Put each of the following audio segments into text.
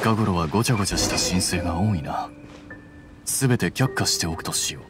近頃はごちゃごちゃした申請が多いな。全て却下しておくとしよう。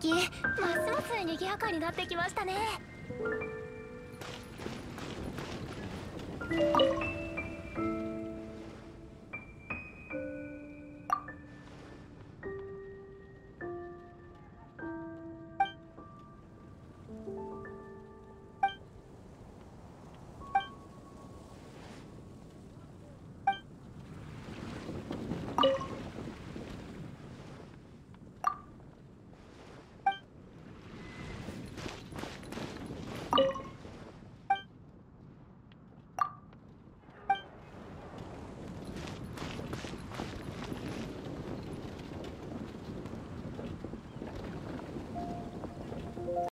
近ますます賑やかになってきましたね。